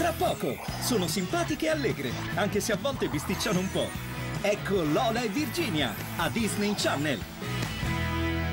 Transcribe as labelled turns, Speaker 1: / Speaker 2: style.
Speaker 1: Tra poco! Sono simpatiche e allegre, anche se a volte bisticciano un po'. Ecco Lola e Virginia a Disney Channel.